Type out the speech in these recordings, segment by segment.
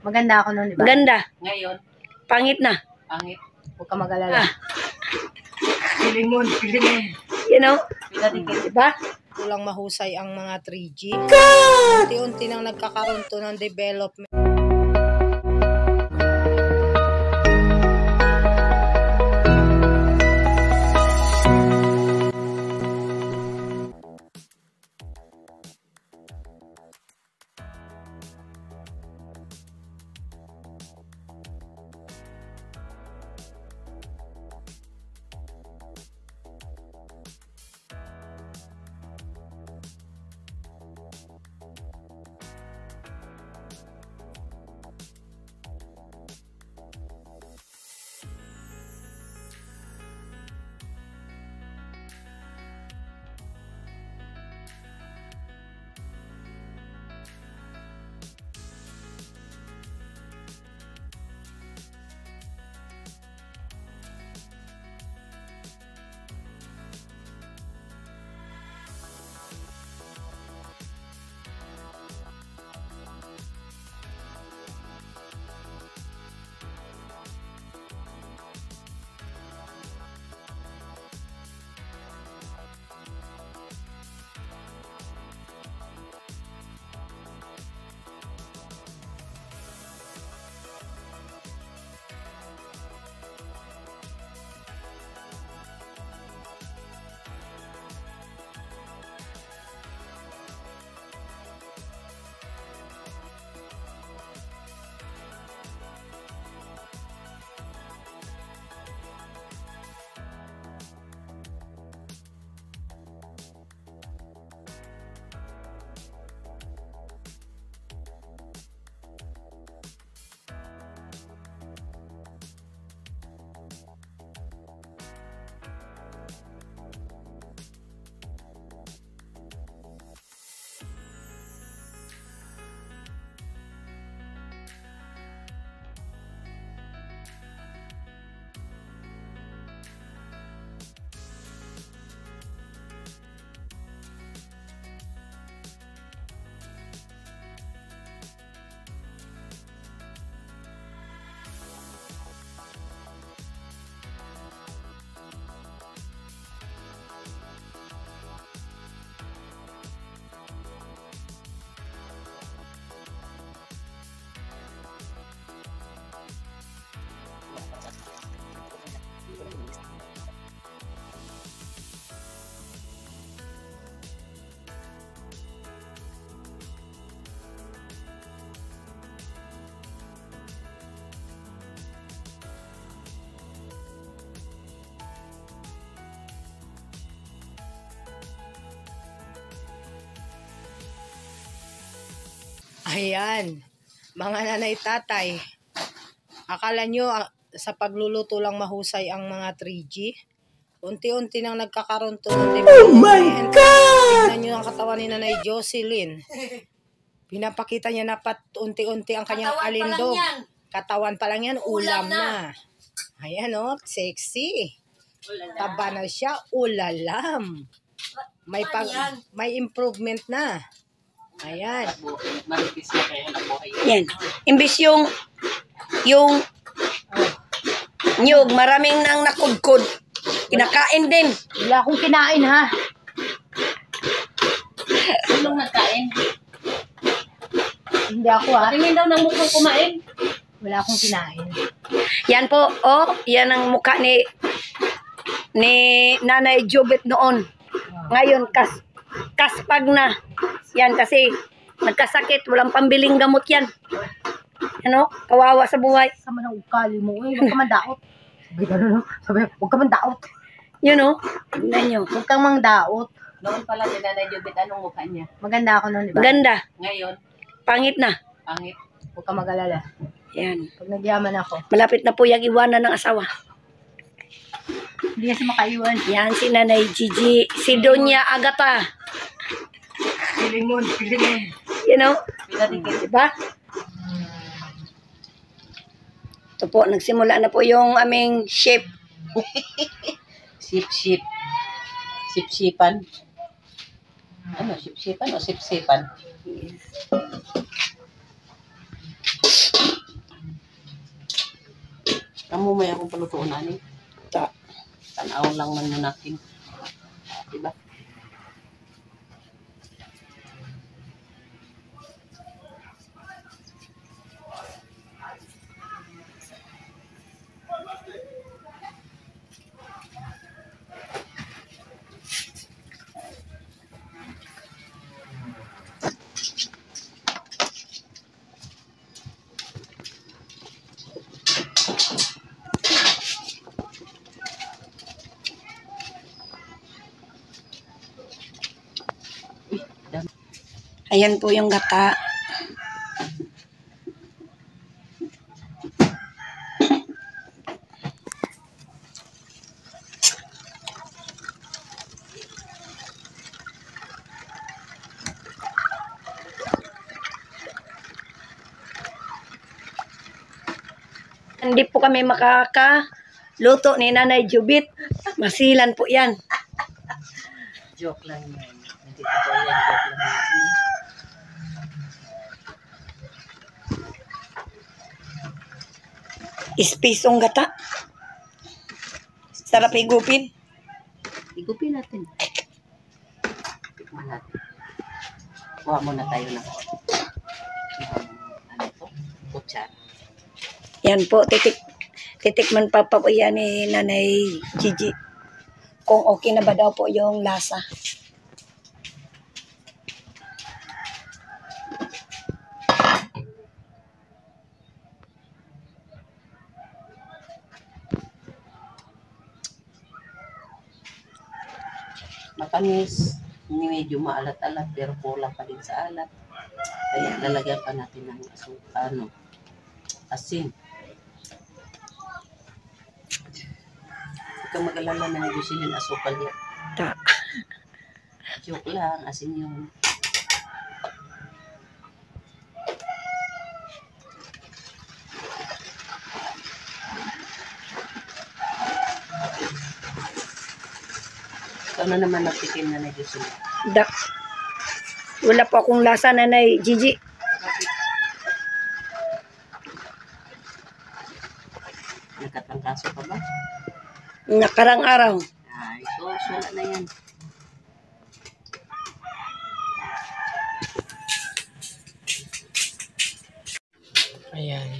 Maganda ako noon, di ba? Ganda. Ngayon, Pangit na. pangit. Huwag ka mag-alala. Ah, Feeling mo, feeling mo. you know? Pinadikit. Diba? Kulang mahusay ang mga 3G. Unti-unti nang nagkakaroon to ng development. Ayan, mga nanay tatay. Akala nyo ah, sa pagluluto lang mahusay ang mga 3G? Unti-unti nang nagkakaroon to ng development. Oh my God! Tingnan nyo ang katawan ni Nanay Jocelyn. Pinapakita niya na pat unti-unti ang kanyang Katawan pa lang alindog. yan. Katawan pa lang yan, ulam, Ulam na. na. Ayan o, sexy. Taba na siya, ulalam. May pag, may improvement na. Ayan. Marikis na kaya nabuhay. Yan. Imbis yung, yung, nyug, maraming nang nakudkod. Kinakain din. Wala akong kinain ha. Sinong nagkain? Hindi ako ha. Tingin daw ng mukhang kumain. Wala akong kinain. Yan po, oh, yan ang mukha ni ni Nanay Jubit noon. Ngayon, kas, kaspag na. Yan kasi nagkasakit, walang pambiling gamot yan. Ano? Kawawa sa buhay. Sama ng ukali mo. Eh, huwag ka mandaot. Sabi ka no? Sabi, huwag ka mandaot. You know? Tingnan nyo. Huwag kang mangdaot. Noon pala si Nanay Jubit, anong mukha niya? Maganda ako noon, di ba? Ganda. Ngayon, Pangit na. pangit. Huwag ka mag-alala. Yan. Pag nagyaman ako, Malapit na po yung iwanan ng asawa. hindi kasi makaiwan. Yan si Nanay Gigi. Si Donya Agata. Feeling mo. You know? Diba? Ito po, nagsimula na po yung aming shape. Sip-sip. Sip-sipan. Ano, sip-sipan o sip-sipan? Kamu may akong palutuon ani. Ta. Tanaw lang man yun akin. Diba? Ayan po yung gata. Hindi po kami makaka luto ni Nanay Jubit. Masilan po yan. Joke lang yan. Hindi totoo yan. Joke lang yan. Ispisong gata. Sarap higupin. Igupin natin. Tikman natin. Kuha muna tayo ng ano to? Kutsara. Yan po, titik titikman pa po yan ni Nanay Gigi. Kung okay na ba daw po yung lasa. Matamis. Hindi medyo maalat-alat pero kulang pa din sa alat. Kaya lalagyan pa natin ng aso, ano, asin. Huwag kang mag-alala na medyo sinin asukal yan. Joke lang, asin yung Na naman nagtikim na na Diyos. Da. Wala po akong lasa Nanay Gigi. Nakatrangkaso pa ba? Nakarang araw. Ay, so, wala na yan. Ayan.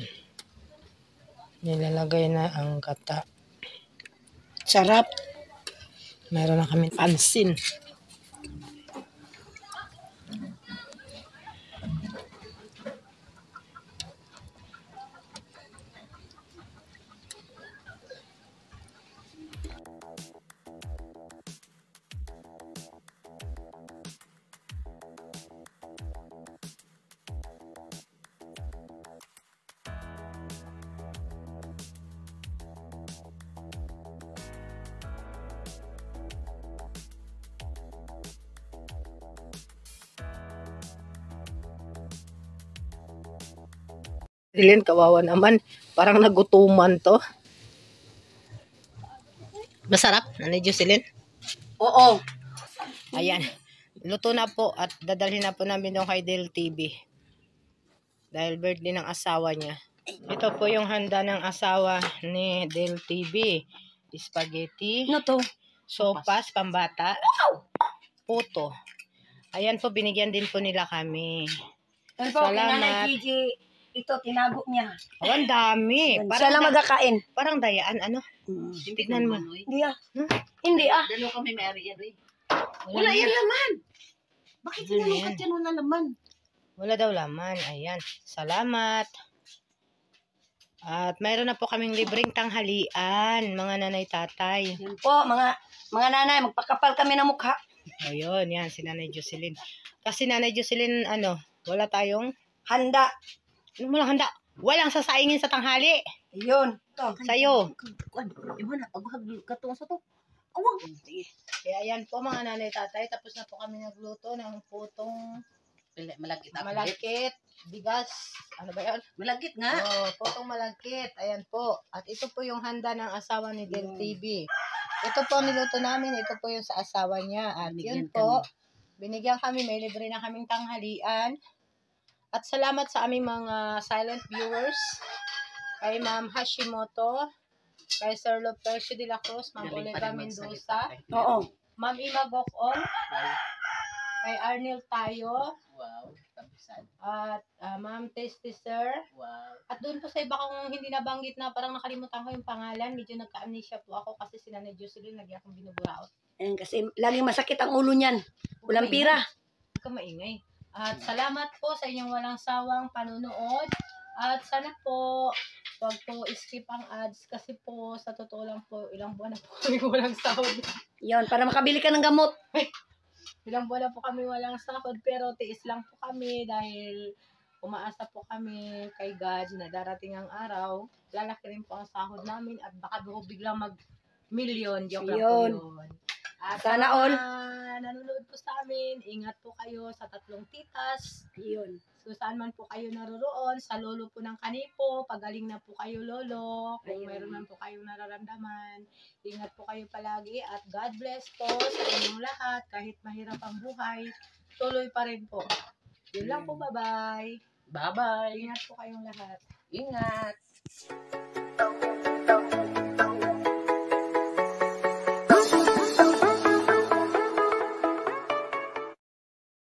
Nilalagay na ang kata. Sarap. Meron na kami pansin. Silin, kawawa naman. Parang nagutuman to. Masarap. Ano yung Jocelyn? Oo. Ayan. Luto na po at dadalhin na po namin doon kay Del TV. Dahil birthday ng asawa niya. Ito po yung handa ng asawa ni Del TV. Spaghetti, Ano to? sopas, pambata, puto. Ayan po, binigyan din po nila kami. Ano po, Salamat. Gigi, ito, tinago niya. Oh, ang dami. Siya Parang, lang magkakain. parang dayaan, ano? Hmm. Tignan mo. Hindi ah. Hmm? Hindi ah. Dalawa kami may ari yan eh. Wala, Wala yan laman. Bakit Ano hindi yan? yan? yan wala laman? Wala daw laman. Ayan. Salamat. At mayroon na po kaming libreng tanghalian, mga nanay tatay. Yan po, mga mga nanay, magpakapal kami ng mukha. Ayun, yan, si Nanay Jocelyn. Kasi Nanay Jocelyn, ano, wala tayong, Handa. Ano mo lang handa, walang sasaingin sa tanghali. Yun. Ito. Sa'yo. Iba na, aghag katong sa to. Awag. Kaya yan po mga nanay tatay, tapos na po kami nagluto ng putong malagkit malagkit, bigas, ano ba yan? Malagkit nga. Oh, putong malagkit, ayan po. At ito po yung handa ng asawa ni Del TV. Ito po niluto namin, ito po yung sa asawa niya. At yun po, binigyan kami, may libre na kaming tanghalian. At salamat sa aming mga silent viewers. Kay Ma'am Hashimoto, kay Sir Lopercio de la Cruz, Ma'am Oliva Mendoza. Oo. Ma'am Ima Gokon, kay Arnel Tayo, Wow. Kabisan. at ah, Ma'am Testy Sir. Wow. At doon po sa iba kong hindi nabanggit na parang nakalimutan ko yung pangalan, medyo nagka-amnesia po ako kasi sila na Jocelyn, lagi akong binuburaot. Ayan, kasi laging masakit ang ulo niyan. Walang pira. Huwag ka maingay. At salamat po sa inyong walang sawang panunood. At sana po, wag po skip ang ads kasi po sa totoo lang po, ilang buwan na po kami walang sahod. Yon, para makabili ka ng gamot. Ilang buwan na po kami walang sahod pero tiis lang po kami dahil umaasa po kami kay God na darating ang araw, lalaki rin po ang sahod namin at baka biglang mag million. Joke lang po Yun. At Sana sa all. nanonood po sa amin, ingat po kayo sa tatlong titas. Yun. So saan man po kayo naroroon, sa lolo po ng kanipo, pagaling na po kayo lolo, kung Ayun. meron man po kayong nararamdaman, ingat po kayo palagi at God bless po sa inyong lahat, kahit mahirap ang buhay, tuloy pa rin po. Yun lang po, bye-bye. Bye-bye. Ingat po kayong lahat. Ingat.